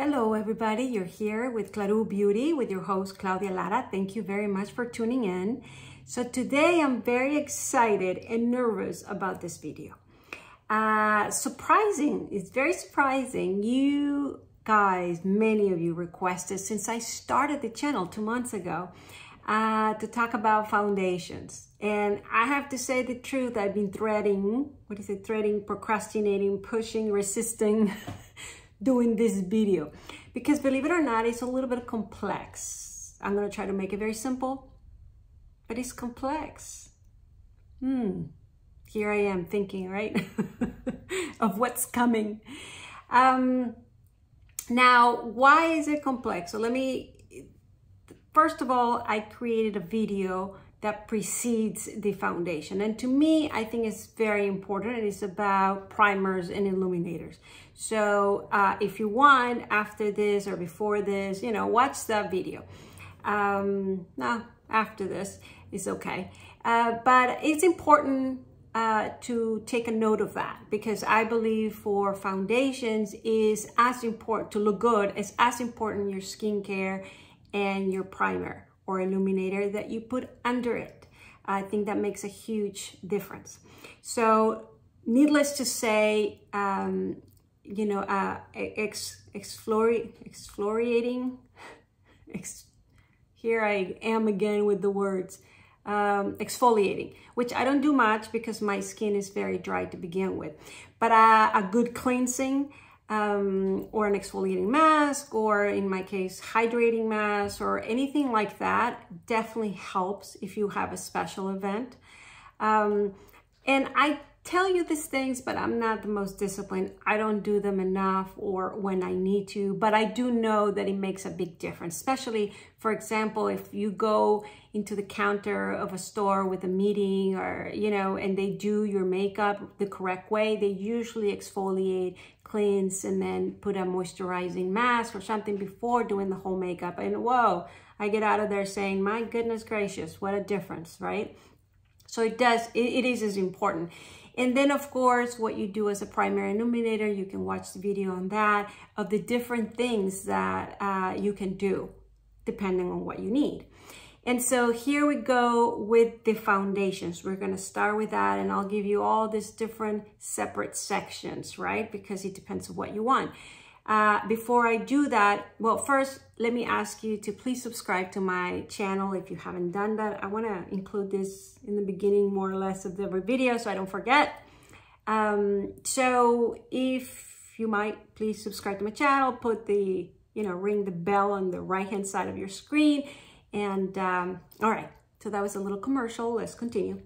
Hello, everybody. You're here with Claru Beauty with your host, Claudia Lara. Thank you very much for tuning in. So today I'm very excited and nervous about this video. Uh, surprising, it's very surprising. You guys, many of you requested since I started the channel two months ago uh, to talk about foundations. And I have to say the truth, I've been threading, what is it, threading, procrastinating, pushing, resisting, doing this video. Because believe it or not, it's a little bit complex. I'm gonna try to make it very simple, but it's complex. Hmm, here I am thinking, right, of what's coming. Um, now, why is it complex? So let me, first of all, I created a video that precedes the foundation. And to me, I think it's very important. It is about primers and illuminators. So uh, if you want, after this or before this, you know, watch that video. Um, no, after this is okay. Uh, but it's important uh, to take a note of that because I believe for foundations is as important to look good is as important your skincare and your primer or illuminator that you put under it. I think that makes a huge difference. So needless to say, um, you know, uh, ex, exfoli exfoliating, ex, here I am again with the words, um, exfoliating, which I don't do much because my skin is very dry to begin with. But uh, a good cleansing, um, or an exfoliating mask, or in my case, hydrating mask, or anything like that definitely helps if you have a special event. Um, and I tell you these things, but I'm not the most disciplined. I don't do them enough or when I need to, but I do know that it makes a big difference, especially, for example, if you go into the counter of a store with a meeting or, you know, and they do your makeup the correct way, they usually exfoliate, cleanse, and then put a moisturizing mask or something before doing the whole makeup. And whoa, I get out of there saying, my goodness gracious, what a difference, right? So it does, it, it is as important. And then of course, what you do as a primary illuminator, you can watch the video on that, of the different things that uh, you can do depending on what you need. And so here we go with the foundations. We're gonna start with that and I'll give you all these different separate sections, right? Because it depends on what you want. Uh, before I do that, well, first, let me ask you to please subscribe to my channel if you haven't done that. I want to include this in the beginning, more or less, of every video so I don't forget. Um, so if you might, please subscribe to my channel, put the, you know, ring the bell on the right-hand side of your screen. And um, all right, so that was a little commercial. Let's continue.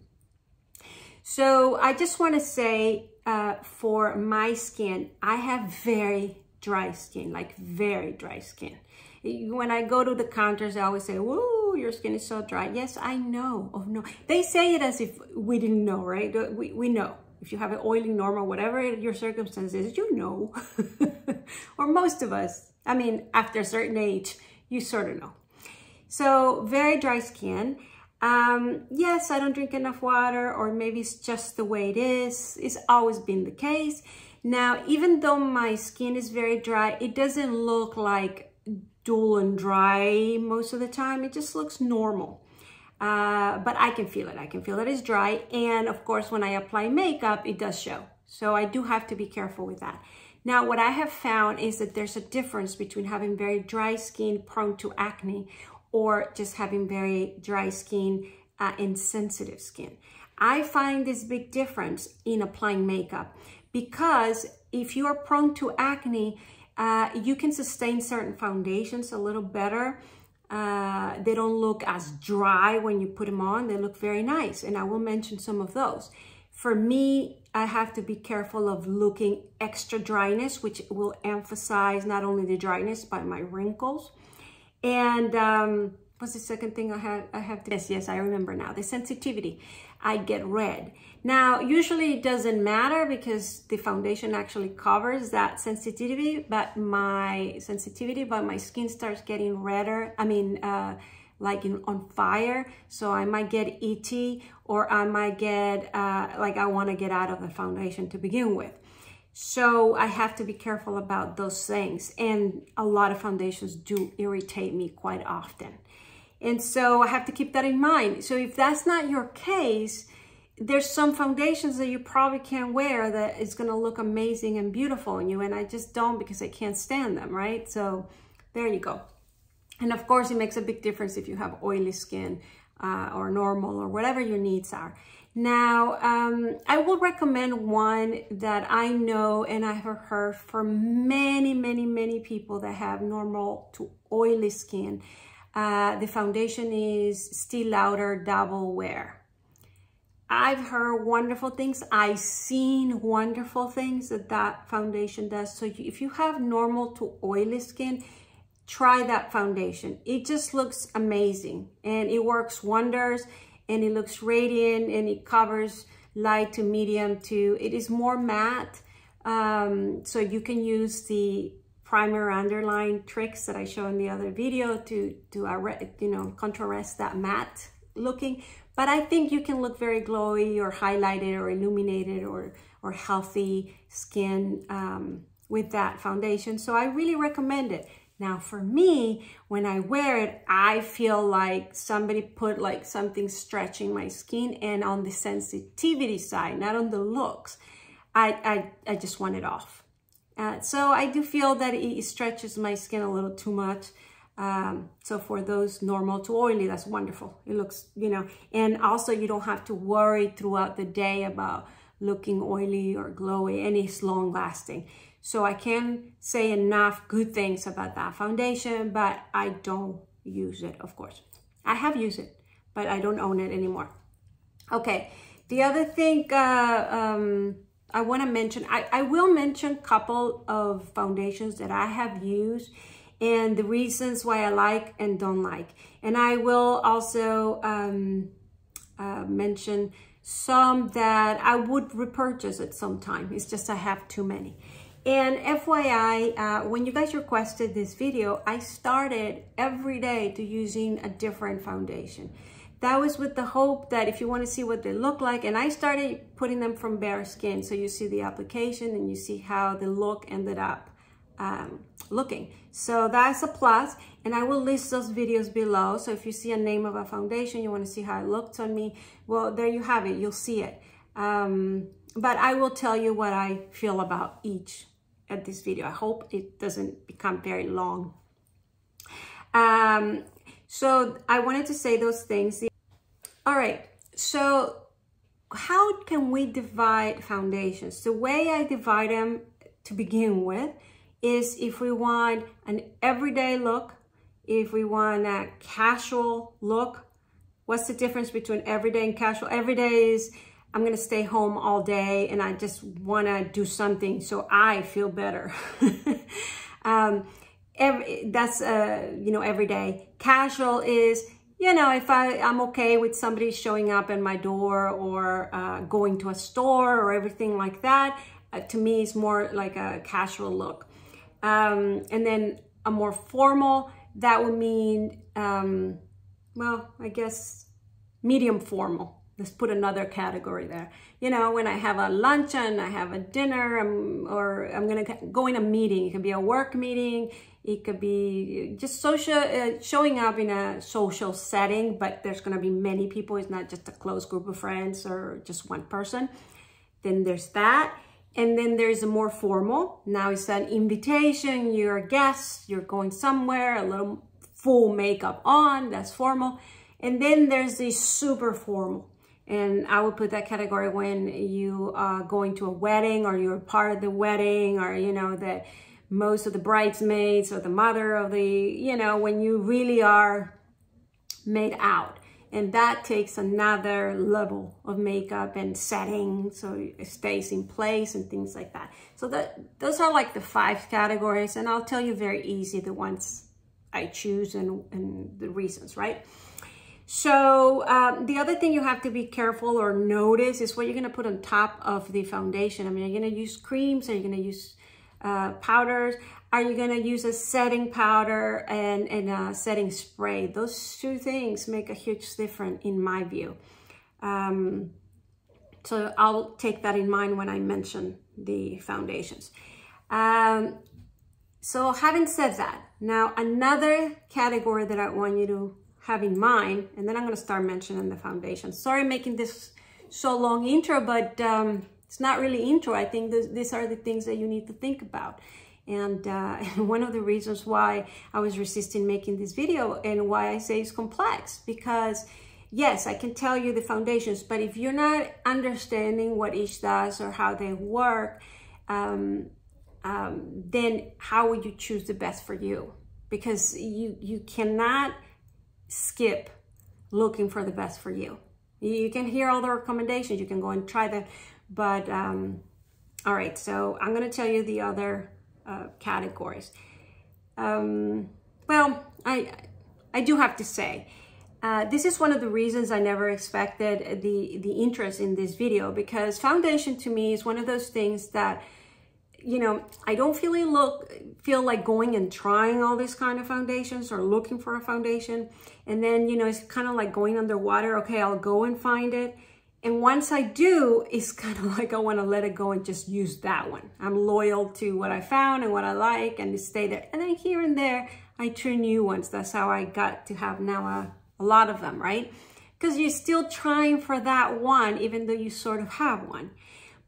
So I just want to say uh, for my skin, I have very dry skin, like very dry skin. When I go to the counters, I always say, whoa, your skin is so dry. Yes, I know. Oh, no. They say it as if we didn't know, right? We, we know. If you have an oily normal, whatever your circumstances, you know. or most of us. I mean, after a certain age, you sort of know. So very dry skin. Um, yes, I don't drink enough water or maybe it's just the way it is. It's always been the case. Now, even though my skin is very dry, it doesn't look like dull and dry most of the time. It just looks normal. Uh, but I can feel it. I can feel that it's dry. And of course, when I apply makeup, it does show. So I do have to be careful with that. Now, what I have found is that there's a difference between having very dry skin prone to acne or just having very dry skin uh, and sensitive skin. I find this big difference in applying makeup because if you are prone to acne, uh, you can sustain certain foundations a little better. Uh, they don't look as dry when you put them on. They look very nice. And I will mention some of those. For me, I have to be careful of looking extra dryness, which will emphasize not only the dryness, but my wrinkles. And um, what's the second thing I have? I have to, yes, yes, I remember now. The sensitivity. I get red. Now, usually it doesn't matter because the foundation actually covers that sensitivity, but my sensitivity, but my skin starts getting redder. I mean, uh, like in, on fire. So I might get itchy or I might get uh, like I want to get out of the foundation to begin with. So I have to be careful about those things. And a lot of foundations do irritate me quite often. And so I have to keep that in mind. So if that's not your case, there's some foundations that you probably can't wear that is going to look amazing and beautiful on you. And I just don't because I can't stand them, right? So there you go. And of course, it makes a big difference if you have oily skin uh, or normal or whatever your needs are. Now, um, I will recommend one that I know and I have heard for many, many, many people that have normal to oily skin. Uh, the foundation is Estee Lauder Double Wear. I've heard wonderful things. I've seen wonderful things that that foundation does. So if you have normal to oily skin, try that foundation. It just looks amazing and it works wonders and it looks radiant and it covers light to medium to, it is more matte. Um, so you can use the primer underline tricks that I show in the other video to, to you know, contrast that matte looking. But I think you can look very glowy or highlighted or illuminated or, or healthy skin um, with that foundation. So I really recommend it. Now for me, when I wear it, I feel like somebody put like something stretching my skin and on the sensitivity side, not on the looks, I, I, I just want it off. Uh, so I do feel that it stretches my skin a little too much. Um, so for those normal to oily, that's wonderful. It looks, you know, and also you don't have to worry throughout the day about looking oily or glowy and it's long lasting. So I can't say enough good things about that foundation, but I don't use it, of course. I have used it, but I don't own it anymore. Okay, the other thing uh, um, I want to mention, I, I will mention a couple of foundations that I have used and the reasons why I like and don't like. And I will also um, uh, mention some that I would repurchase at some time. It's just I have too many. And FYI, uh, when you guys requested this video, I started every day to using a different foundation. That was with the hope that if you want to see what they look like, and I started putting them from bare skin. So you see the application and you see how the look ended up um, looking. So that's a plus, and I will list those videos below. So if you see a name of a foundation, you want to see how it looks on me, well, there you have it. You'll see it. Um, but I will tell you what I feel about each at this video. I hope it doesn't become very long. Um, so I wanted to say those things. All right, so how can we divide foundations? The way I divide them to begin with is if we want an everyday look, if we want a casual look, what's the difference between everyday and casual? Everyday is I'm going to stay home all day and I just want to do something so I feel better. um, every, that's, uh, you know, every day. Casual is, you know, if I, I'm okay with somebody showing up at my door or uh, going to a store or everything like that, uh, to me it's more like a casual look. Um, and then a more formal, that would mean, um, well, I guess medium formal let's put another category there. You know, when I have a luncheon, I have a dinner, I'm, or I'm gonna go in a meeting. It can be a work meeting. It could be just social, uh, showing up in a social setting, but there's gonna be many people. It's not just a close group of friends or just one person. Then there's that. And then there's a more formal. Now it's an invitation, you're a guest, you're going somewhere, a little full makeup on, that's formal. And then there's the super formal. And I would put that category when you are going to a wedding or you're part of the wedding or, you know, that most of the bridesmaids or the mother of the, you know, when you really are made out. And that takes another level of makeup and setting so it stays in place and things like that. So that those are like the five categories and I'll tell you very easy the ones I choose and, and the reasons, right? So um, the other thing you have to be careful or notice is what you're going to put on top of the foundation. I mean, you're going to use creams? Are you going to use uh, powders? Are you going to use a setting powder and, and a setting spray? Those two things make a huge difference in my view. Um, so I'll take that in mind when I mention the foundations. Um, so having said that, now another category that I want you to have in mind, and then I'm gonna start mentioning the foundation. Sorry making this so long intro, but um, it's not really intro. I think this, these are the things that you need to think about. And, uh, one of the reasons why I was resisting making this video and why I say it's complex, because yes, I can tell you the foundations, but if you're not understanding what each does or how they work, um, um, then how would you choose the best for you? Because you, you cannot skip looking for the best for you. You can hear all the recommendations. You can go and try them. But, um, all right, so I'm going to tell you the other uh, categories. Um, well, I, I do have to say, uh, this is one of the reasons I never expected the, the interest in this video because foundation to me is one of those things that, you know, I don't feel look feel like going and trying all these kind of foundations or looking for a foundation. And then, you know, it's kind of like going underwater. Okay, I'll go and find it. And once I do, it's kind of like I want to let it go and just use that one. I'm loyal to what I found and what I like and stay there. And then here and there, I try new ones. That's how I got to have now a a lot of them, right? Because you're still trying for that one, even though you sort of have one.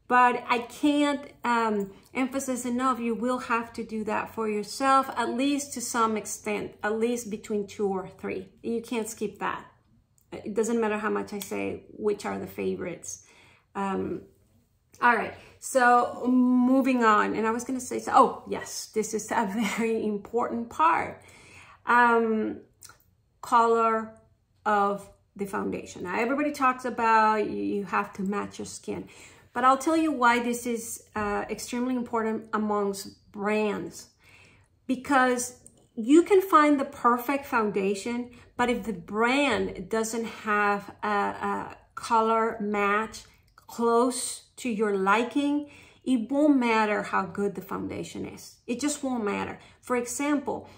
But I can't um, emphasize enough, you will have to do that for yourself, at least to some extent, at least between two or three. You can't skip that. It doesn't matter how much I say which are the favorites. Um, all right, so moving on. And I was going to say, so, oh, yes, this is a very important part. Um, color of the foundation. Now, everybody talks about you have to match your skin, but I'll tell you why this is uh, extremely important amongst brands. Because you can find the perfect foundation, but if the brand doesn't have a, a color match close to your liking, it won't matter how good the foundation is. It just won't matter. For example,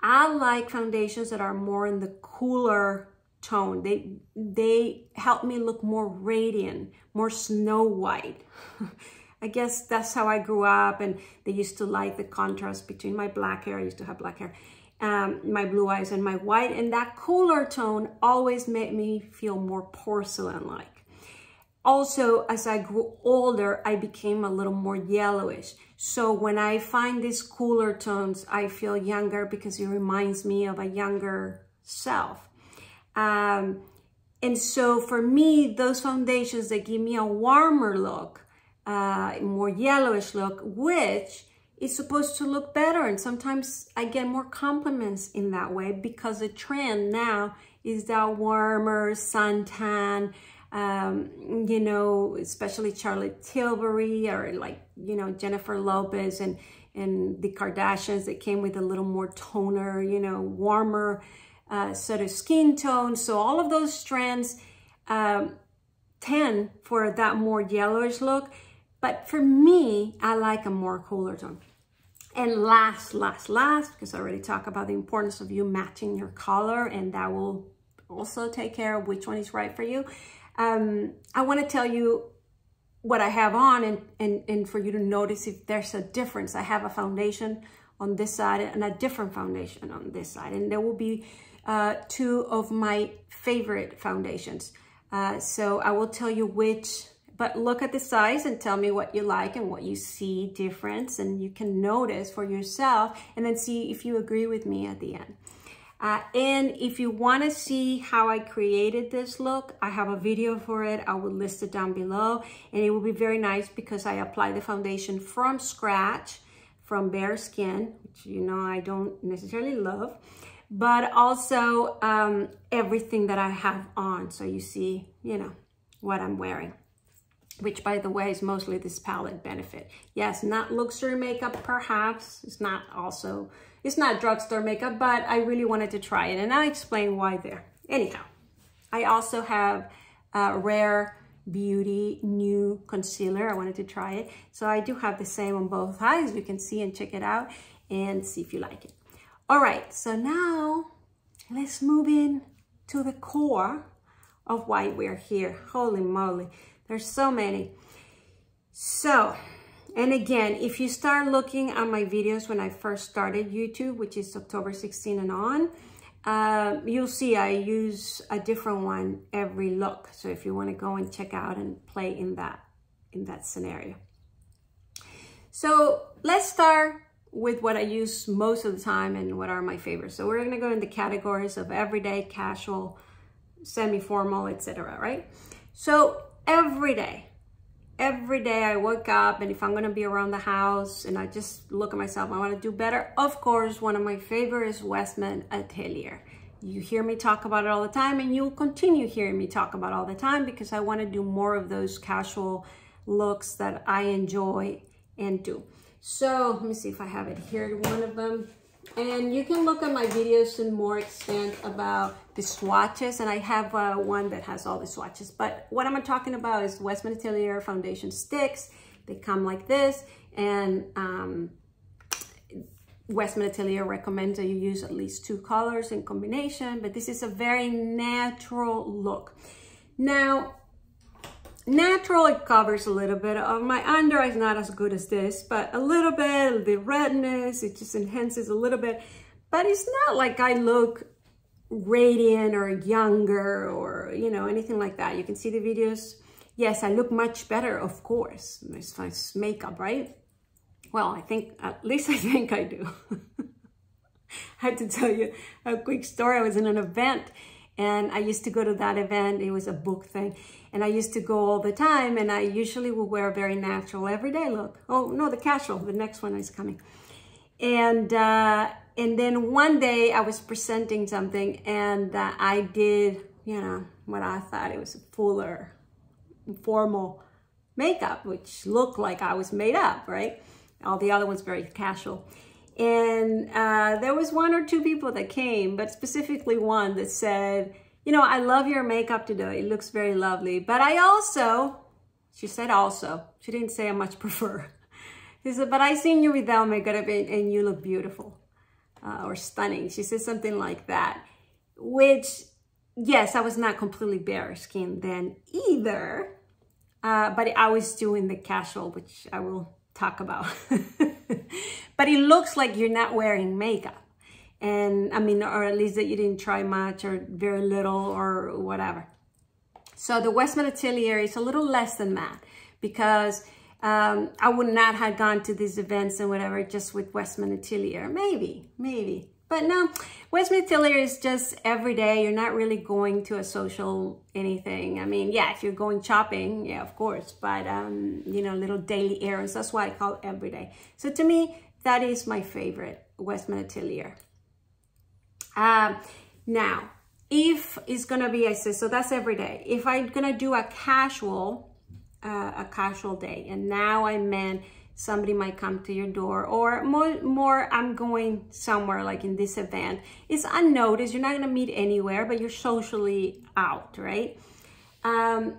I like foundations that are more in the cooler tone. They, they help me look more radiant, more snow white. I guess that's how I grew up and they used to like the contrast between my black hair. I used to have black hair. Um, my blue eyes and my white and that cooler tone always made me feel more porcelain-like. Also, as I grew older, I became a little more yellowish. So when I find these cooler tones, I feel younger because it reminds me of a younger self. Um, and so for me, those foundations that give me a warmer look, uh, more yellowish look, which is supposed to look better. And sometimes I get more compliments in that way because the trend now is that warmer suntan, um, you know, especially Charlotte Tilbury or like, you know, Jennifer Lopez and, and the Kardashians that came with a little more toner, you know, warmer uh, sort of skin tone. So all of those strands um, tend for that more yellowish look. But for me, I like a more cooler tone. And last, last, last, because I already talked about the importance of you matching your color and that will also take care of which one is right for you um, I want to tell you what I have on and, and, and for you to notice if there's a difference. I have a foundation on this side and a different foundation on this side. And there will be uh, two of my favorite foundations. Uh, so I will tell you which, but look at the size and tell me what you like and what you see difference and you can notice for yourself and then see if you agree with me at the end. Uh, and if you want to see how I created this look, I have a video for it. I will list it down below. And it will be very nice because I apply the foundation from scratch, from bare skin, which you know I don't necessarily love, but also um, everything that I have on. So you see, you know, what I'm wearing which by the way is mostly this palette benefit. Yes, not luxury makeup perhaps. It's not also it's not drugstore makeup, but I really wanted to try it and I'll explain why there. Anyhow, I also have a Rare Beauty New Concealer. I wanted to try it. So I do have the same on both eyes. You can see and check it out and see if you like it. All right, so now let's move in to the core of why we're here. Holy moly, there's so many. So And again, if you start looking at my videos when I first started YouTube, which is October 16 and on, uh, you'll see I use a different one every look. So if you want to go and check out and play in that, in that scenario. So let's start with what I use most of the time and what are my favorites. So we're going to go into categories of everyday, casual, semi-formal, etc. right? So every day, every day I wake up and if I'm to be around the house and I just look at myself, I want to do better. Of course, one of my favorites is Westman Atelier. You hear me talk about it all the time and you'll continue hearing me talk about all the time because I want to do more of those casual looks that I enjoy and do. So let me see if I have it here, one of them. And you can look at my videos in more extent about the swatches. And I have uh, one that has all the swatches. But what I'm talking about is Westman Atelier foundation sticks. They come like this. And um, Westman Atelier recommends that you use at least two colors in combination. But this is a very natural look. Now, natural it covers a little bit of my under eye is not as good as this but a little bit the redness it just enhances a little bit. But it's not like I look radiant or younger or you know anything like that. You can see the videos. Yes I look much better of course. It's nice makeup right? Well I think at least I think I do. I have to tell you a quick story. I was in an event and I used to go to that event it was a book thing and I used to go all the time and I usually would wear a very natural everyday look. Oh, no, the casual, the next one is coming. And, uh, and then one day I was presenting something and uh, I did, you know, what I thought it was a fuller, formal makeup, which looked like I was made up, right? All the other ones very casual. And uh, there was one or two people that came, but specifically one that said, you know, I love your makeup today. It looks very lovely. But I also, she said also, she didn't say I much prefer. She said, but I seen you without makeup and, you look beautiful uh, or stunning. She said something like that, which, yes, I was not completely bare skin then either. Uh, but I was doing the casual, which I will talk about. but it looks like you're not wearing makeup and I mean, or at least that you didn't try much or very little or whatever. So the Westman Atelier is a little less than that because um, I would not have gone to these events and whatever just with Westman Atelier. Maybe, maybe. But no, Westman Atelier is just every day. You're not really going to a social anything. I mean, yeah, if you're going shopping, yeah, of course. But, um, you know, little daily errands. That's why I call it every day. So to me, that is my favorite Westman Atelier. Um, now, if it's gonna be, I said, so that's every day. If I'm gonna do a casual, uh, a casual day, and now I meant somebody might come to your door or more, more I'm going somewhere like in this event. It's unnoticed, you're not gonna meet anywhere, but you're socially out, right? Um,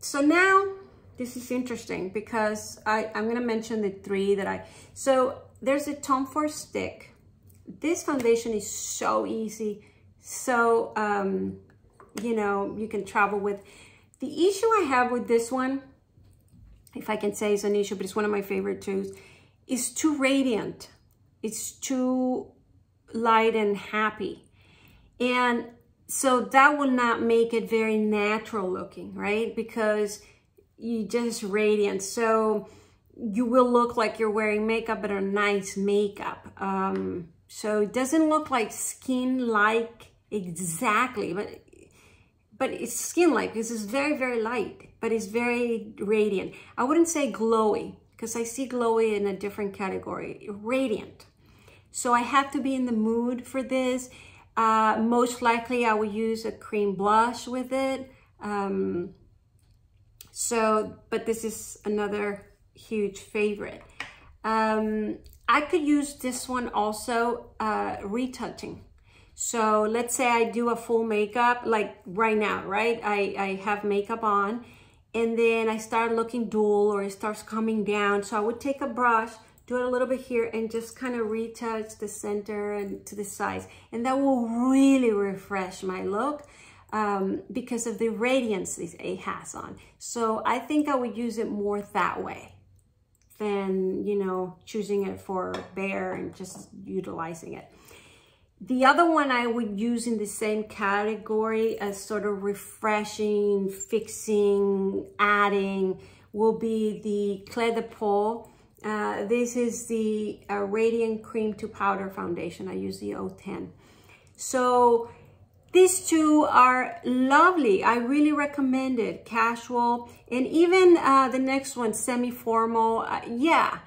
so now this is interesting because I, I'm gonna mention the three that I, so there's a Tom Ford stick this foundation is so easy. So, um, you know, you can travel with. The issue I have with this one, if I can say it's an issue, but it's one of my favorite too, is too radiant. It's too light and happy. And so that will not make it very natural looking, right? Because you just radiant. So you will look like you're wearing makeup, but a nice makeup. Um, so it doesn't look like skin-like exactly, but but it's skin-like because it's very, very light, but it's very radiant. I wouldn't say glowy because I see glowy in a different category, radiant. So I have to be in the mood for this. Uh, most likely I will use a cream blush with it. Um, so, but this is another huge favorite. Um, I could use this one also uh, retouching. So let's say I do a full makeup, like right now, right? I, I have makeup on and then I start looking dull or it starts coming down. So I would take a brush, do it a little bit here and just kind of retouch the center and to the sides. And that will really refresh my look um, because of the radiance it has on. So I think I would use it more that way than, you know, choosing it for bare and just utilizing it. The other one I would use in the same category as sort of refreshing, fixing, adding will be the Clé de Peau. Uh, this is the uh, Radiant Cream to Powder Foundation. I use the 010. So these two are lovely. I really recommend it. Casual and even uh, the next one, semi-formal. Uh, yeah,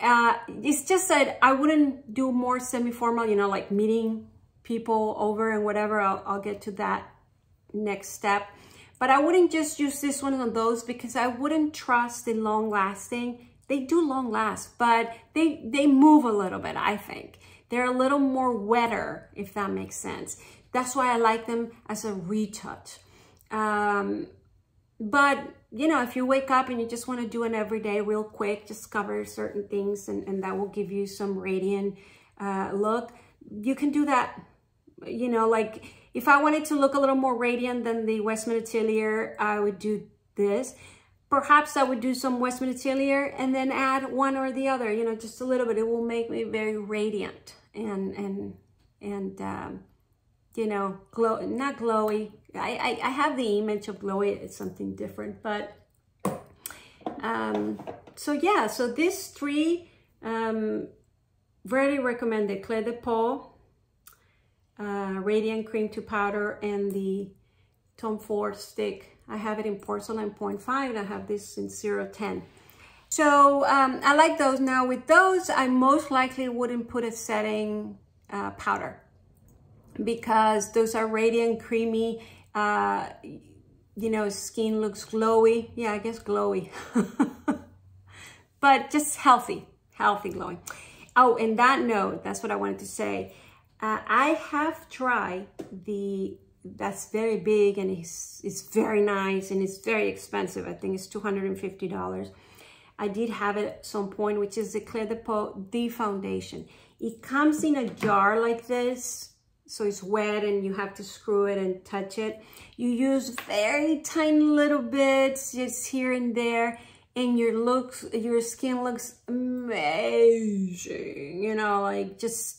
uh, it's just that I wouldn't do more semi-formal, you know, like meeting people over and whatever. I'll, I'll get to that next step. But I wouldn't just use this one on those because I wouldn't trust in long lasting. They do long last, but they, they move a little bit, I think. They're a little more wetter, if that makes sense. That's why I like them as a retouch. Um, but, you know, if you wake up and you just want to do an everyday real quick, just cover certain things and, and that will give you some radiant uh, look, you can do that. You know, like if I wanted to look a little more radiant than the Westman Atelier, I would do this. Perhaps I would do some Westman Atelier and then add one or the other, you know, just a little bit. It will make me very radiant and, and, and, um, you know, glow, not glowy. I, I, I have the image of glowy, it's something different, but, um, so yeah, so these three, um, very recommended, Clé de Peau, uh, Radiant Cream to Powder, and the Tom Ford stick. I have it in porcelain 0.5 and I have this in 010. So um, I like those. Now with those, I most likely wouldn't put a setting uh, powder because those are radiant, creamy, uh, you know, skin looks glowy. Yeah, I guess glowy. but just healthy, healthy glowing. Oh, and that note, that's what I wanted to say. Uh, I have tried the, that's very big and it's, it's very nice and it's very expensive. I think it's $250. I did have it at some point, which is the Peau, the foundation. It comes in a jar like this, so it's wet and you have to screw it and touch it. You use very tiny little bits just here and there and your looks, your skin looks amazing, you know, like just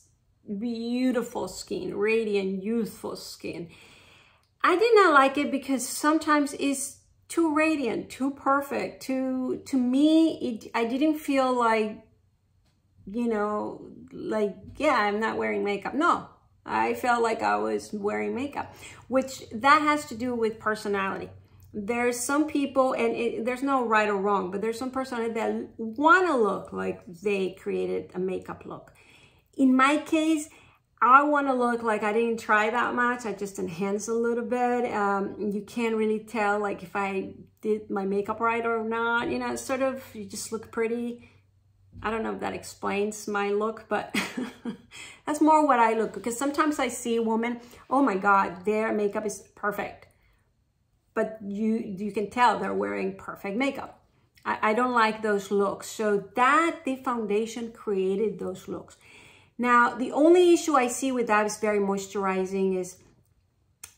beautiful skin, radiant, youthful skin. I did not like it because sometimes it's too radiant, too perfect, too, to me, it, I didn't feel like, you know, like, yeah, I'm not wearing makeup. No, I felt like I was wearing makeup, which that has to do with personality. There's some people, and it, there's no right or wrong, but there's some personality that want to look like they created a makeup look. In my case, I want to look like I didn't try that much. I just enhanced a little bit. Um, you can't really tell like if I did my makeup right or not. You know, sort of, you just look pretty I don't know if that explains my look, but that's more what I look because sometimes I see a woman, oh my God, their makeup is perfect. But you, you can tell they're wearing perfect makeup. I, I don't like those looks. So that the foundation created those looks. Now, the only issue I see with that is very moisturizing is,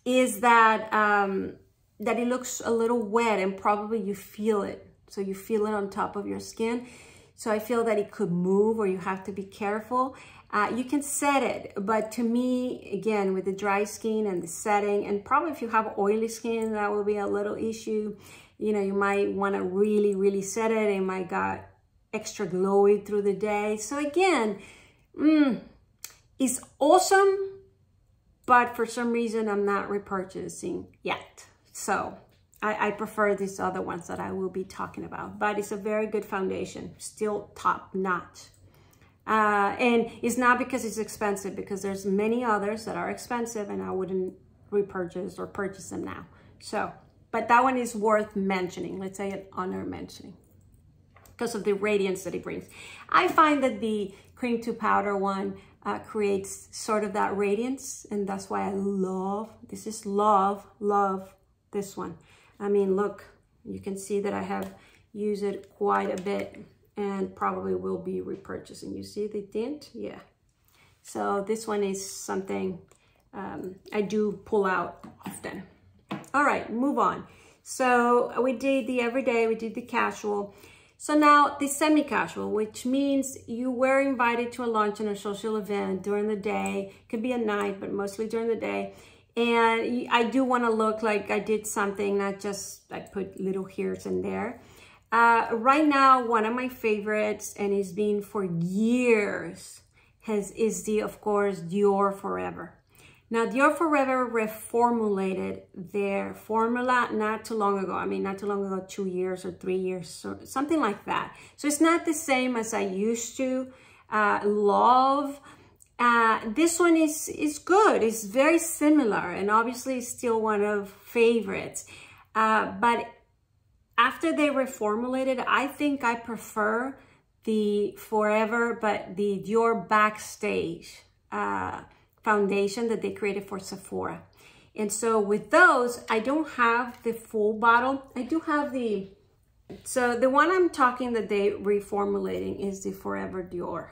is that, um, that it looks a little wet and probably you feel it. So you feel it on top of your skin. So I feel that it could move or you have to be careful. Uh, you can set it, but to me, again, with the dry skin and the setting, and probably if you have oily skin, that will be a little issue. You know, you might want to really, really set it. It might got extra glowy through the day. So again, mm, it's awesome, but for some reason, I'm not repurchasing yet. So I, I, prefer these other ones that I will be talking about, but it's a very good foundation, still top notch. Uh, and it's not because it's expensive, because there's many others that are expensive and I wouldn't repurchase or purchase them now. So, but that one is worth mentioning. Let's say an honor mentioning because of the radiance that it brings. I find that the cream to powder one uh, creates sort of that radiance and that's why I love, this is love, love this one. I mean, look, you can see that I have used it quite a bit and probably will be repurchasing. You see the dent? Yeah. So this one is something um, I do pull out often. All right, move on. So we did the everyday, we did the casual. So now the semi-casual, which means you were invited to a luncheon or a social event during the day, could be a night, but mostly during the day. And I do want to look like I did something, not just I put little hairs in there. Uh, right now, one of my favorites, and it's been for years, has is the, of course, Dior Forever. Now, Dior Forever reformulated their formula not too long ago. I mean, not too long ago, two years or three years, or something like that. So it's not the same as I used to uh, love. Uh, this one is, is good. It's very similar and obviously still one of favorites. Uh, but after they reformulated, I think I prefer the Forever, but the Dior Backstage uh, foundation that they created for Sephora. And so with those, I don't have the full bottle. I do have the, so the one I'm talking that they reformulating is the Forever Dior.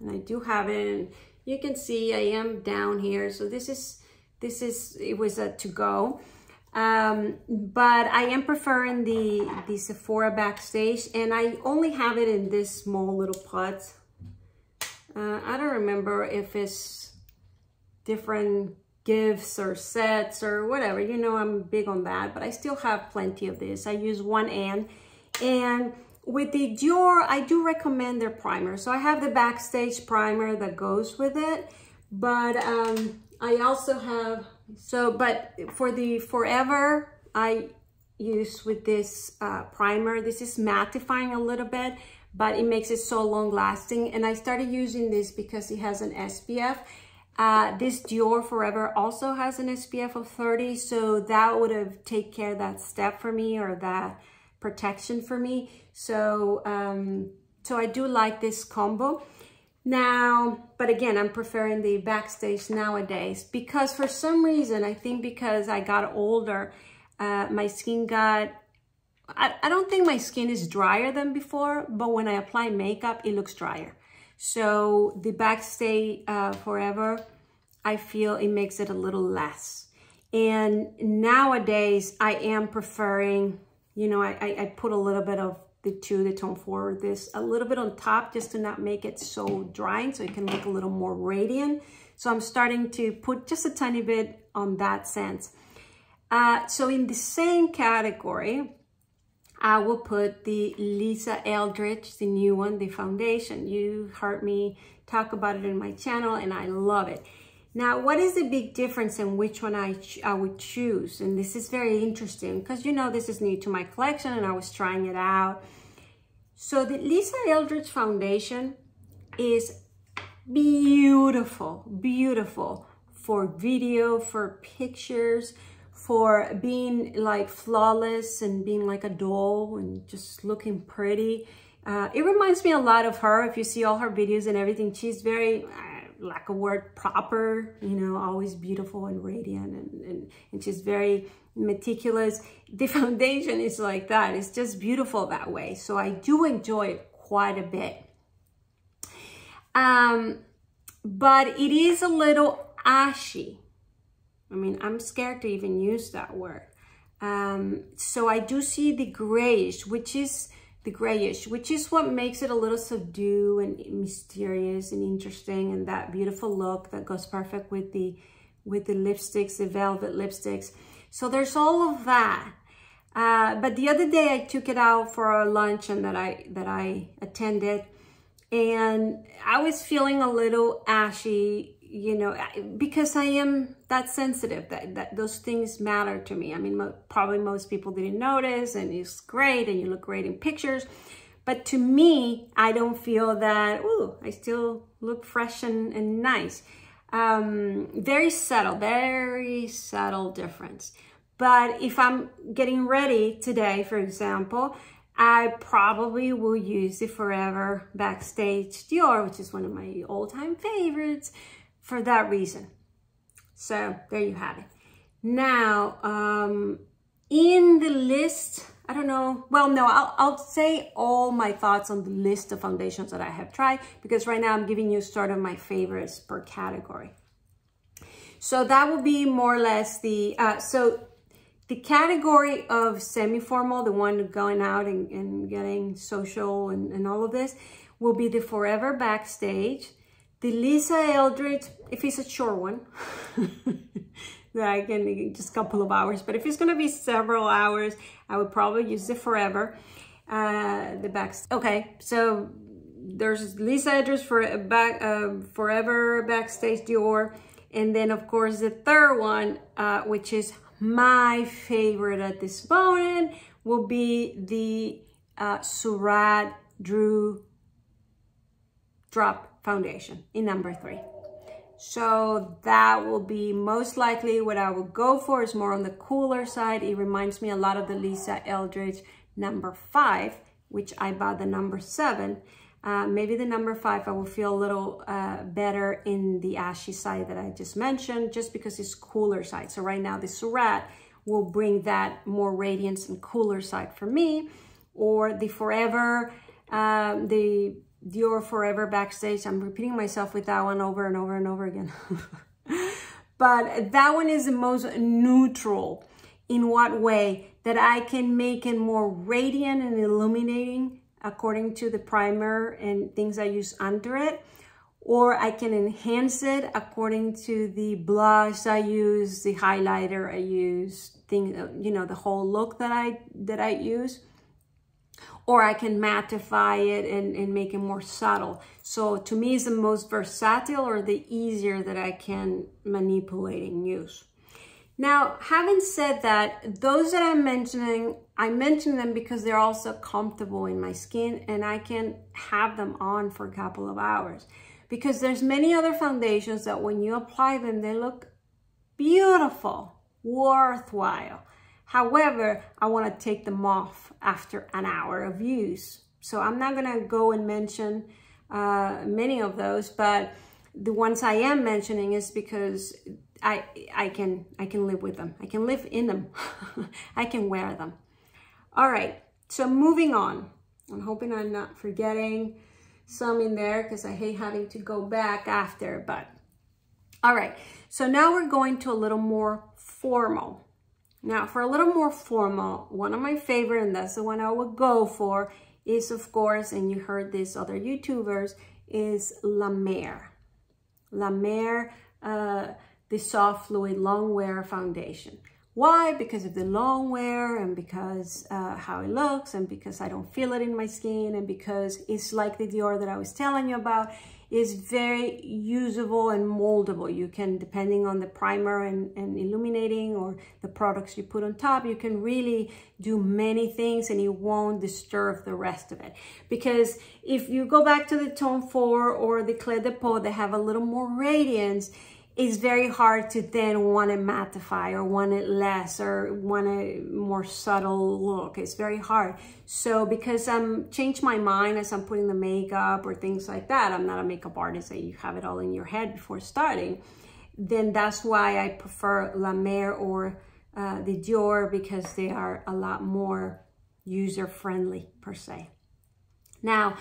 And I do have it, and you can see I am down here. So this is, this is, it was a to go. Um, but I am preferring the, the Sephora Backstage, and I only have it in this small little pot. Uh, I don't remember if it's different gifts or sets or whatever. You know, I'm big on that, but I still have plenty of this. I use one and, and with the Dior, I do recommend their primer. So I have the Backstage primer that goes with it, but um, I also have, so, but for the Forever, I use with this uh, primer. This is mattifying a little bit, but it makes it so long lasting. And I started using this because it has an SPF uh, this Dior Forever also has an SPF of 30, so that would have take care of that step for me or that protection for me. So, um, so I do like this combo. Now, but again, I'm preferring the Backstage nowadays because for some reason, I think because I got older, uh, my skin got, I, I don't think my skin is drier than before, but when I apply makeup, it looks drier. So the Backstage uh, Forever, I feel it makes it a little less. And nowadays, I am preferring, you know, I, I, put a little bit of the two, the Tom Ford, this a little bit on top just to not make it so drying so it can look a little more radiant. So I'm starting to put just a tiny bit on that sense. Uh, so in the same category, I will put the Lisa Eldridge, the new one, the foundation. You heard me talk about it in my channel and I love it. Now, what is the big difference in which one I, I would choose? And this is very interesting because you know this is new to my collection and I was trying it out. So the Lisa Eldridge foundation is beautiful, beautiful for video, for pictures, for being like flawless and being like a doll and just looking pretty. Uh, it reminds me a lot of her. If you see all her videos and everything, she's very, uh, lack of word, proper, you know, always beautiful and radiant and, and, and she's very meticulous. The foundation is like that. It's just beautiful that way. So I do enjoy it quite a bit. Um, but it is a little ashy I mean, I'm scared to even use that word. Um, so I do see the grayish, which is the grayish, which is what makes it a little subdued and mysterious and interesting and that beautiful look that goes perfect with the with the lipsticks, the velvet lipsticks. So there's all of that. Uh, but the other day I took it out for a luncheon that I that I attended and I was feeling a little ashy you know, because I am that sensitive, that, that those things matter to me. I mean, mo probably most people didn't notice and it's great and you look great in pictures. But to me, I don't feel that, ooh, I still look fresh and, and nice. Um, very subtle, very subtle difference. But if I'm getting ready today, for example, I probably will use the Forever Backstage Dior, which is one of my all-time favorites for that reason. So there you have it. Now, um, in the list, I don't know. Well, no, I'll, I'll say all my thoughts on the list of foundations that I have tried because right now I'm giving you sort of my favorites per category. So that will be more or less the, uh, so The category of semi-formal, the one going out and, and getting social and, and all of this, will be the Forever Backstage. The Lisa Eldridge, if it's a short one, that I can just a couple of hours, but if it's gonna be several hours, I would probably use the Forever. Uh, the back, okay, so there's Lisa Eldridge for a back, uh, Forever Backstage Dior. And then of course the third one, uh, which is my favorite at this moment, will be the uh, Surratt Drew Drop Foundation in number three. So that will be most likely what I will go for is more on the cooler side. It reminds me a lot of the Lisa Eldridge number five, which I bought the number seven. Uh, maybe the number five, I will feel a little uh, better in the ashy side that I just mentioned, just because it's cooler side. So right now the Surratt will bring that more radiance and cooler side for me. Or the Forever, um, the Dior Forever Backstage. I'm repeating myself with that one over and over and over again. but that one is the most neutral. In what way? That I can make it more radiant and illuminating according to the primer and things I use under it. Or I can enhance it according to the blush I use, the highlighter I use, thing, you know, the whole look that I, that I use or I can mattify it and, and make it more subtle. So to me, it's the most versatile or the easier that I can manipulate and use. Now, having said that, those that I'm mentioning, I mention them because they're also comfortable in my skin and I can have them on for a couple of hours. Because there's many other foundations that when you apply them, they look beautiful, worthwhile. However, I want to take them off after an hour of use. So I'm not to go and mention uh, many of those, but the ones I am mentioning is because I, I, can, I can live with them. I can live in them. I can wear them. All right, so moving on. I'm hoping I'm not forgetting some in there because I hate having to go back after, but all right. So now we're going to a little more formal. Now, for a little more formal, one of my favorite, and that's the one I would go for, is of course, and you heard this other YouTubers, is La Mer. La Mer, uh, the Soft Fluid Long Wear Foundation. Why? Because of the long wear and because uh, how it looks and because I don't feel it in my skin and because it's like the Dior that I was telling you about is very usable and moldable. You can, depending on the primer and, and illuminating or the products you put on top, you can really do many things and it won't disturb the rest of it. Because if you go back to the Tom Ford or the Clé de Peau, they have a little more radiance, it's very hard to then want to mattify or want it less or want a more subtle look. It's very hard. So because I'm changed my mind as I'm putting the makeup or things like that, I'm not a makeup artist that you have it all in your head before starting, then that's why I prefer La Mer or uh, the Dior because they are a lot more user-friendly per se. Now,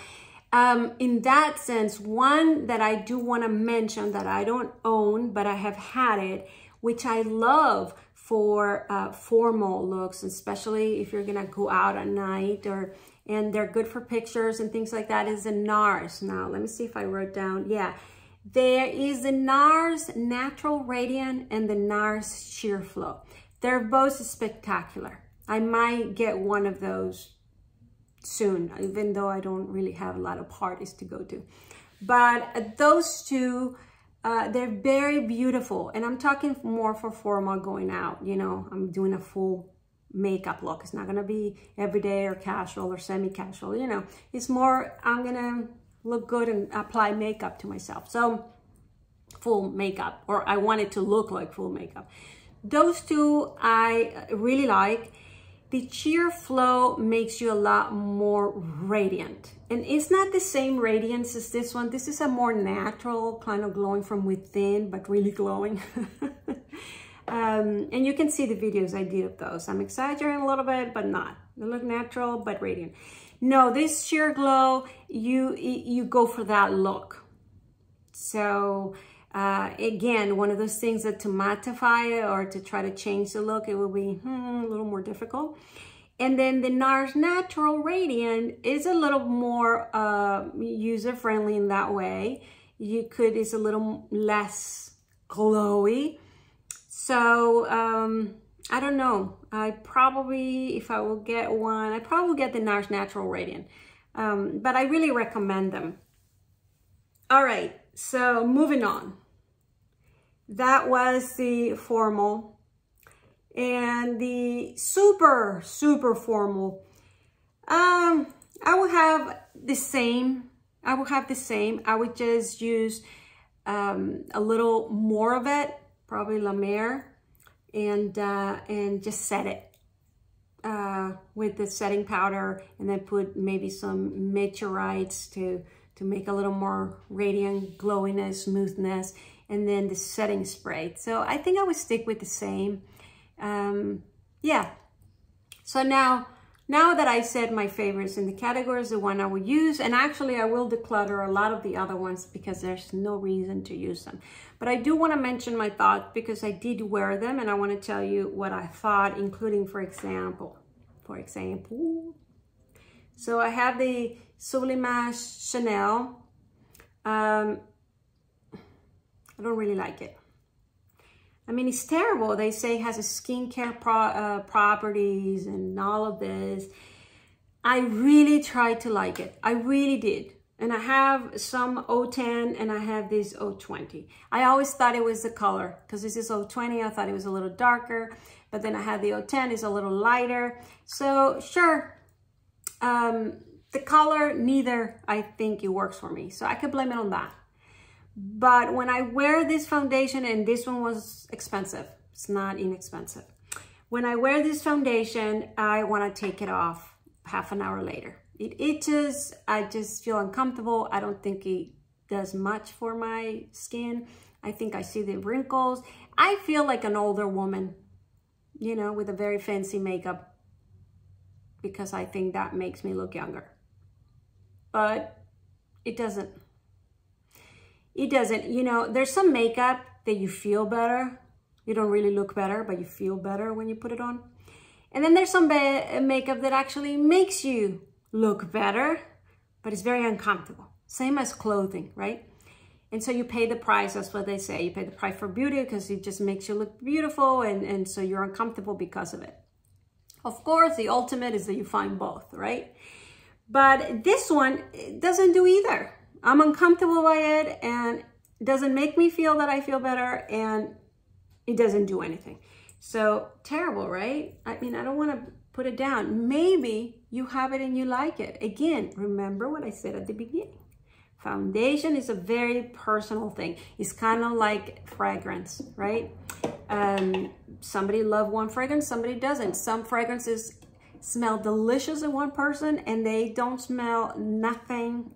um, in that sense, one that I do want to mention that I don't own, but I have had it, which I love for uh, formal looks, especially if you're going to go out at night or and they're good for pictures and things like that is the NARS. Now, let me see if I wrote down. Yeah, there is the NARS Natural Radiant and the NARS Sheer Glow. They're both spectacular. I might get one of those soon, even though I don't really have a lot of parties to go to. But those two, uh, they're very beautiful. And I'm talking more for formal going out. You know, I'm doing a full makeup look. It's not going to be everyday or casual or semi-casual. You know, it's more, I'm going to look good and apply makeup to myself. So full makeup, or I want it to look like full makeup. Those two I really like. The Sheer Glow makes you a lot more radiant. And it's not the same radiance as this one. This is a more natural, kind of glowing from within, but really glowing. um, and you can see the videos I did of those. I'm exaggerating a little bit, but not. They look natural, but radiant. No, this Sheer Glow, you, you go for that look. So Uh, again, one of those things that to mattify it or to try to change the look, it will be hmm, a little more difficult. And then the NARS Natural Radiant is a little more uh, user-friendly in that way. You could, it's a little less glowy. So, um, I don't know. I probably, if I will get one, I probably get the NARS Natural Radiant. Um, but I really recommend them. All right, so moving on. That was the formal and the super, super formal. Um, I will have the same. I will have the same. I would just use um, a little more of it, probably La Mer, and, uh, and just set it uh, with the setting powder and then put maybe some meteorites to, to make a little more radiant glowiness, smoothness, and then the setting spray. So I think I would stick with the same. Um, yeah. So now, now that I said my favorites in the categories, the one I will use, and actually I will declutter a lot of the other ones because there's no reason to use them. But I do want to mention my thoughts because I did wear them and I want to tell you what I thought, including, for example, for example, so I have the Sublimage Chanel. Um, I don't really like it. I mean, it's terrible. They say it has a skincare pro uh, properties and all of this. I really tried to like it. I really did. And I have some O10 and I have this O20. I always thought it was the color because this is O20. I thought it was a little darker, but then I had the O10. is a little lighter. So sure, um, the color, neither I think it works for me. So I could blame it on that. But when I wear this foundation, and this one was expensive, it's not inexpensive. When I wear this foundation, I wanna take it off half an hour later. It itches, I just feel uncomfortable. I don't think it does much for my skin. I think I see the wrinkles. I feel like an older woman, you know, with a very fancy makeup because I think that makes me look younger. But it doesn't. It doesn't. You know, there's some makeup that you feel better. You don't really look better, but you feel better when you put it on. And then there's some uh, makeup that actually makes you look better, but it's very uncomfortable. Same as clothing, right? And so you pay the price, that's what they say. You pay the price for beauty because it just makes you look beautiful and, and so you're uncomfortable because of it. Of course, the ultimate is that you find both, right? But this one doesn't do either. I'm uncomfortable by it and it doesn't make me feel that I feel better and it doesn't do anything. So terrible, right? I mean, I don't want to put it down. Maybe you have it and you like it. Again, remember what I said at the beginning. Foundation is a very personal thing. It's kind of like fragrance, right? Um, somebody love one fragrance, somebody doesn't. Some fragrances smell delicious in one person and they don't smell nothing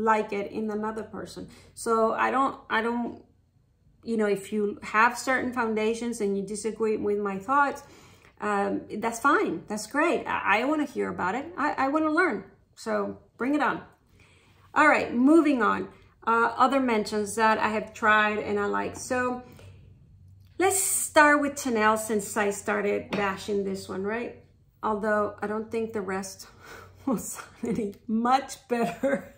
like it in another person. So I don't, I don't, you know, if you have certain foundations and you disagree with my thoughts, um, that's fine. That's great. I, I want to hear about it. I, I want to learn. So bring it on. All right, moving on. Uh, other mentions that I have tried and I like. So let's start with Chanel since I started bashing this one, right? Although I don't think the rest was any much better.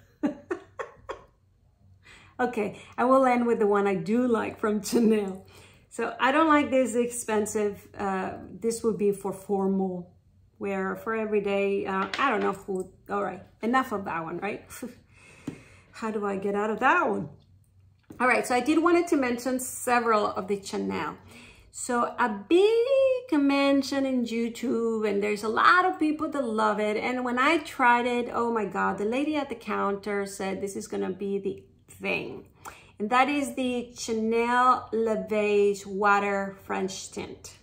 Okay, I will end with the one I do like from Chanel. So I don't like this expensive. Uh, this would be for formal wear, for everyday, uh, I don't know, food. All right, enough of that one, right? How do I get out of that one? All right, so I did wanted to mention several of the Chanel. So a big mention in YouTube and there's a lot of people that love it. And when I tried it, oh my God, the lady at the counter said this is gonna be the thing and that is the Chanel Les Beiges Water Fresh Tint.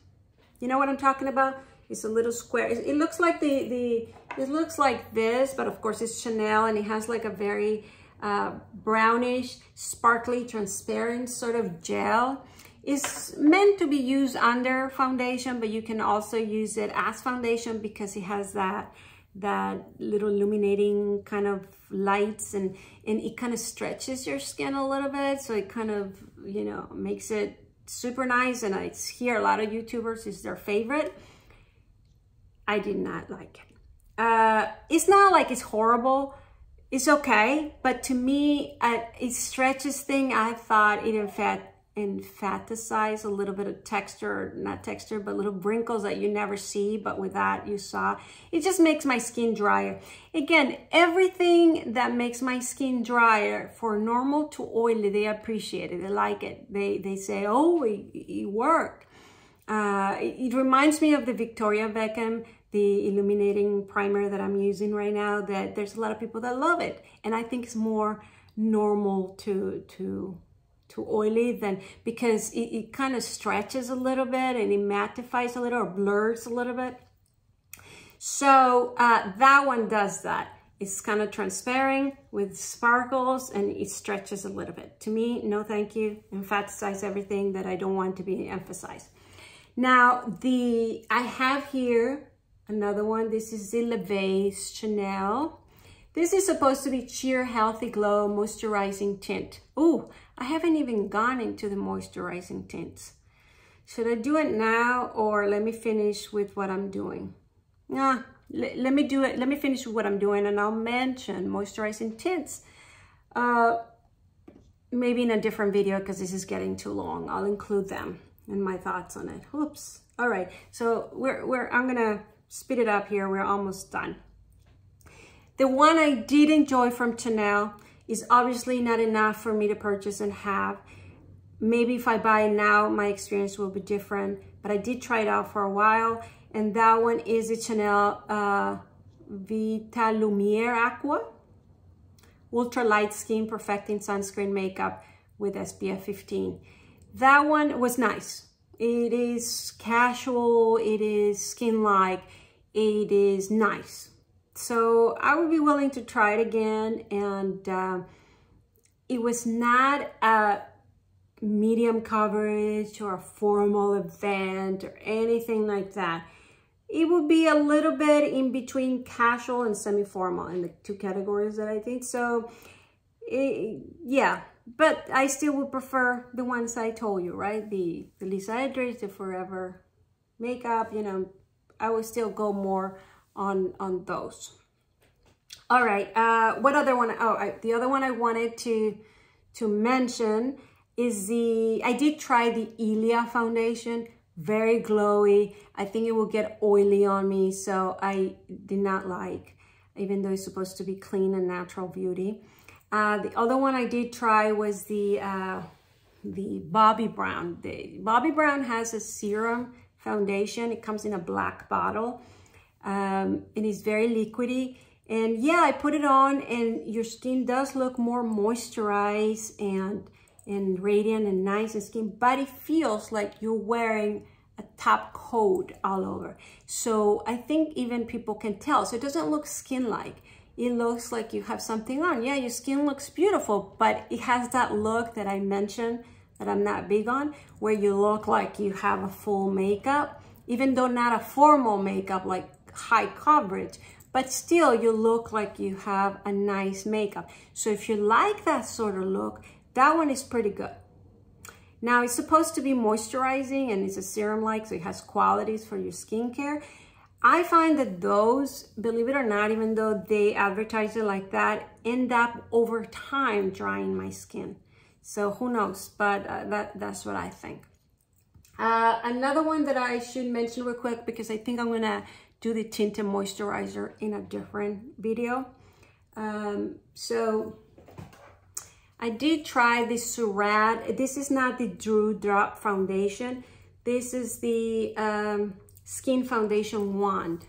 You know what I'm talking about? It's a little square. It, looks like the, the, it looks like this, but of course it's Chanel and it has like a very uh, brownish, sparkly, transparent sort of gel. It's meant to be used under foundation, but you can also use it as foundation because it has that that little illuminating kind of lights and, and it kind of stretches your skin a little bit. So it kind of you know, makes it super nice. And I hear a lot of YouTubers is their favorite. I did not like it. Uh, it's not like it's horrible. It's okay. But to me, uh, it stretches thing. I thought it in fact emphasize a little bit of texture, not texture, but little wrinkles that you never see, but with that you saw. It just makes my skin drier. Again, everything that makes my skin drier for normal to oily, they appreciate it, they like it. They, they say, oh, it, it worked. Uh, it, it reminds me of the Victoria Beckham the illuminating primer that I'm using right now that there's a lot of people that love it and I think it's more normal to to too oily then because it, it kind of stretches a little bit and it mattifies a little or blurs a little bit. So uh, that one does that. It's kind of transparent with sparkles and it stretches a little bit. To me, no thank you. Emphasize everything that I don't want to be emphasized. Now, the I have here another one. This is the Les Beiges Chanel. This is supposed to be Sheer Healthy Glow Moisturizing Tint. Oh, I haven't even gone into the moisturizing tints. Should I do it now or let me finish with what I'm doing? Nah, let, me do it. Let me finish with what I'm doing and I'll mention moisturizing tints. Uh, maybe in a different video because this is getting too long. I'll include them and my thoughts on it. Oops. All right. So we're, we're, I'm going to speed it up here. We're almost done. The one I did enjoy from Chanel is obviously not enough for me to purchase and have. Maybe if I buy it now, my experience will be different, but I did try it out for a while. And that one is the Chanel uh, Vitalumiere Aqua. Ultra Light Skin Perfecting Sunscreen Makeup with SPF 15. That one was nice. It is casual, it is skin-like, it is nice. So I would be willing to try it again. And uh, it was not a medium coverage or a formal event or anything like that. It would be a little bit in between casual and semi-formal in the two categories that I think. So it, yeah, but I still would prefer the ones I told you, right? The, the Lisa Eldridge, the Forever Makeup, you know, I would still go more on, on those. All right, uh, what other one? Oh, I, the other one I wanted to, to mention is the, I did try the Ilia foundation, very glowy. I think it will get oily on me, so I did not like, even though it's supposed to be clean and natural beauty. Uh, the other one I did try was the, uh, the Bobbi Brown. The Bobbi Brown has a serum foundation. It comes in a black bottle. Um, and it is very liquidy. And yeah, I put it on and your skin does look more moisturized and, and radiant and nice and skin, but it feels like you're wearing a top coat all over. So I think even people can tell. So it doesn't look skin-like. It looks like you have something on. Yeah, your skin looks beautiful, but it has that look that I mentioned that I'm not big on, where you look like you have a full makeup, even though not a formal makeup like high coverage, but still you look like you have a nice makeup. So if you like that sort of look, that one is pretty good. Now it's supposed to be moisturizing and it's a serum-like, so it has qualities for your skincare. I find that those, believe it or not, even though they advertise it like that, end up over time drying my skin. So who knows, but uh, that, that's what I think. Uh, another one that I should mention real quick because I think I'm gonna do the tinted moisturizer in a different video. Um, so I did try the Surratt. This is not the Drew Drop Foundation. This is the um, Skin Foundation Wand.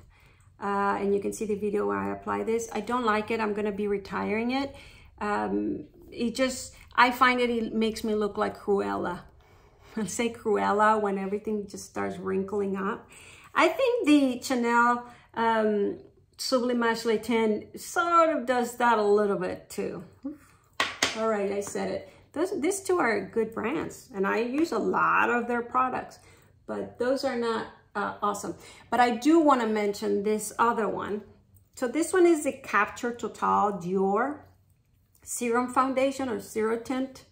Uh, and you can see the video where I apply this. I don't like it. I'm going to be retiring it. Um, it just, I find it, it makes me look like Cruella. I say Cruella when everything just starts wrinkling up. I think the Chanel um, Sublimage Le Teint sort of does that a little bit too. All right, I said it. Those, these two are good brands and I use a lot of their products, but those are not uh, awesome. But I do want to mention this other one. So this one is the Capture Total Dior Serum Foundation or Zero Tint.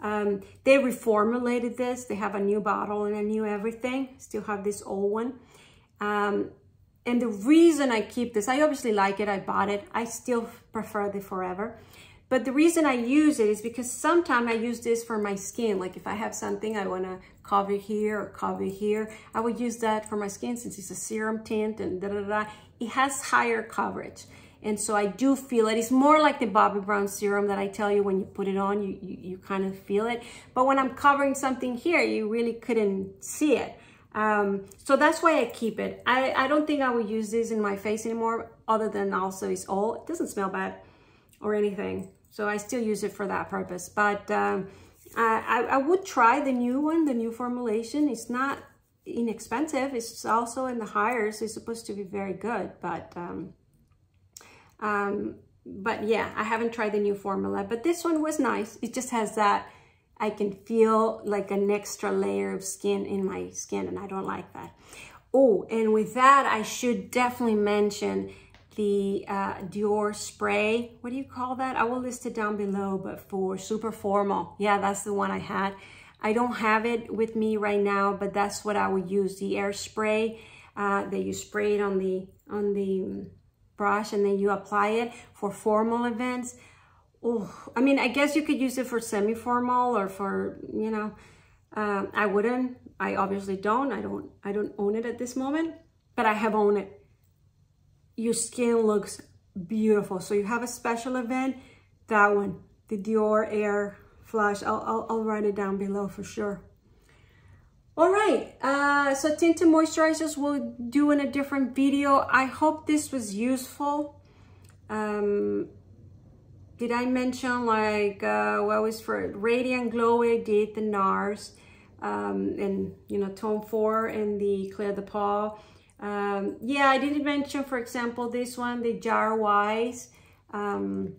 Um, they reformulated this. They have a new bottle and a new everything. Still have this old one. Um, and the reason I keep this, I obviously like it. I bought it. I still prefer the Forever. But the reason I use it is because sometimes I use this for my skin. Like if I have something I want to cover here or cover here, I would use that for my skin since it's a serum tint and da da da. It has higher coverage. And so I do feel it. It's more like the Bobbi Brown serum that I tell you when you put it on, you, you, you kind of feel it. But when I'm covering something here, you really couldn't see it. Um, so that's why I keep it. I, I don't think I will use this in my face anymore other than also it's old. It doesn't smell bad or anything. So I still use it for that purpose. But um, I, I would try the new one, the new formulation. It's not inexpensive. It's also in the higher, so it's supposed to be very good. But um, um, but yeah, I haven't tried the new formula. But this one was nice. It just has that, I can feel like an extra layer of skin in my skin, and I don't like that. Oh, and with that, I should definitely mention the uh, Dior spray. What do you call that? I will list it down below, but for super formal. Yeah, that's the one I had. I don't have it with me right now, but that's what I would use, the air spray uh, that you spray it on the, on the brush and then you apply it for formal events. Oh, I mean, I guess you could use it for semi-formal or for, you know, uh, I wouldn't. I obviously don't. I don't, I don't own it at this moment, but I have owned it your skin looks beautiful. So you have a special event, that one, the Dior Air Flash. I'll, I'll, I'll write it down below for sure. All right, uh, so tinted moisturizers we'll do in a different video. I hope this was useful. Um, did I mention like, uh, what was for Radiant Glow, I did the NARS um, and, you know, Tom Ford and the Clé de Peau. Um, yeah, I didn't mention, for example, this one, the Kjaer Weis. Um,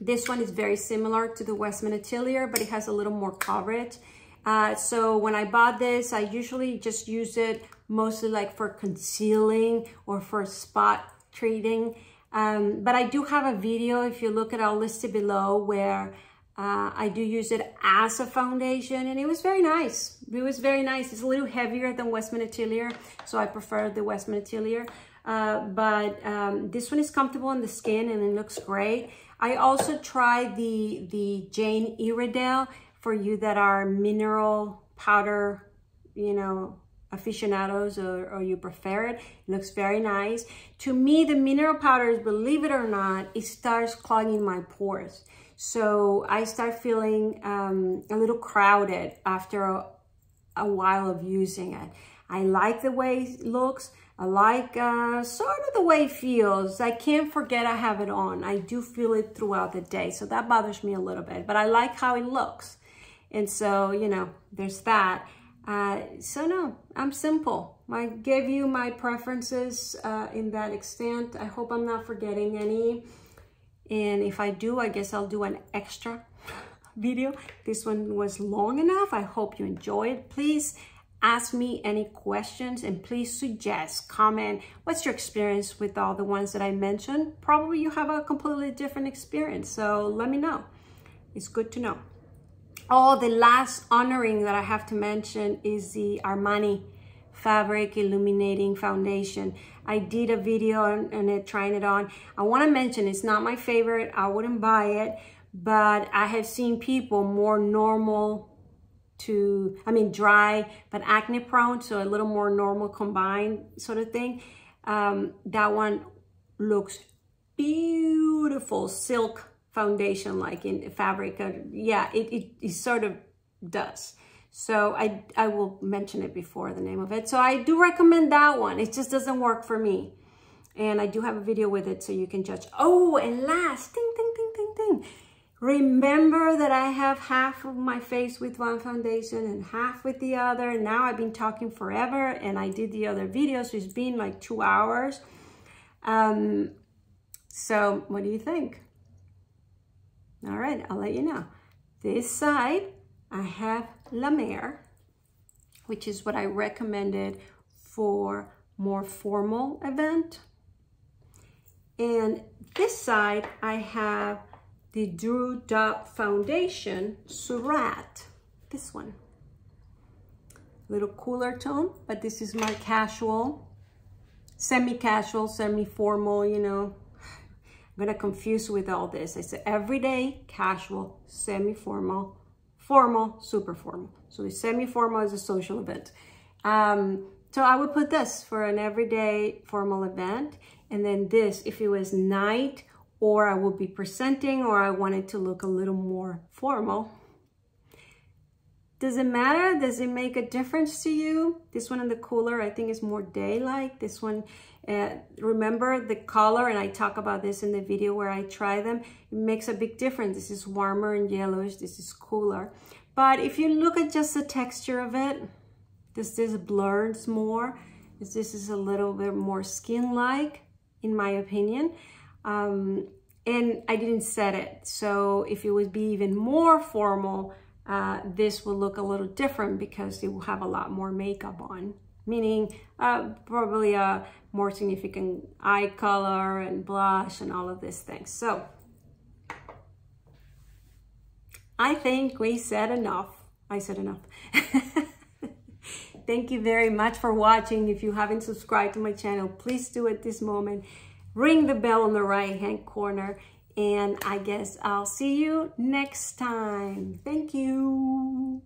this one is very similar to the Westman Atelier, but it has a little more coverage. Uh, so when I bought this, I usually just use it mostly like for concealing or for spot treating. Um, but I do have a video, if you look at, I'll list it below, where uh, I do use it as a foundation and it was very nice. It was very nice. It's a little heavier than Westman Atelier, so I prefer the Westman Atelier. Uh, but um, this one is comfortable on the skin and it looks great. I also tried the, the Jane Iredale for you that are mineral powder, you know, aficionados or, or you prefer it. It looks very nice. To me, the mineral powders, believe it or not, it starts clogging my pores. So I start feeling um, a little crowded after a, a, while of using it. I like the way it looks. I like uh, sort of the way it feels. I can't forget I have it on. I do feel it throughout the day. So that bothers me a little bit, but I like how it looks. And so, you know, there's that. Uh, so no, I'm simple. I gave you my preferences uh, in that extent. I hope I'm not forgetting any. And if I do, I guess I'll do an extra video. This one was long enough. I hope you enjoy it. Please ask me any questions and please suggest, comment, what's your experience with all the ones that I mentioned? Probably you have a completely different experience, so let me know. It's good to know. Oh, the last honoring that I have to mention is the Armani Fabric Illuminating Foundation. I did a video on, on it, trying it on. I want to mention it's not my favorite. I wouldn't buy it, but I have seen people more normal to, I mean, dry, but acne prone, so a little more normal combined sort of thing. Um, that one looks beautiful silk foundation like in fabric. Uh, yeah, it, it, it sort of does. So I, I will mention it before the name of it. So I do recommend that one. It just doesn't work for me. And I do have a video with it so you can judge. Oh, and last, ding, ding, ding, ding, ding. Remember that I have half of my face with one foundation and half with the other. Now I've been talking forever and I did the other video, so it's been like two hours. Um, so what do you think? All right, I'll let you know. This side, I have La Mer, which is what I recommended for more formal event. And this side, I have the Drew Dub Foundation Surratt. This one. A little cooler tone, but this is my casual, semi-casual, semi-formal, you know. I'm gonna confuse with all this. I said everyday, casual, semi-formal, formal, super formal. So the semi-formal is a social event. Um, so I would put this for an everyday formal event. And then this, if it was night or I would be presenting or I wanted to look a little more formal. Does it matter? Does it make a difference to you? This one in the cooler, I think is more day-like. This one, remember the color, and I talk about this in the video where I try them, it makes a big difference. This is warmer and yellowish, this is cooler. But if you look at just the texture of it, does this blurs more? This is a little bit more skin-like, in my opinion. Um, and I didn't set it. So if it would be even more formal, uh, this will look a little different because it will have a lot more makeup on, meaning uh, probably a more significant eye color and blush and all of these things. So I think we said enough. I said enough. Thank you very much for watching. If you haven't subscribed to my channel, please do it this moment ring the bell on the right hand corner and I guess I'll see you next time. Thank you.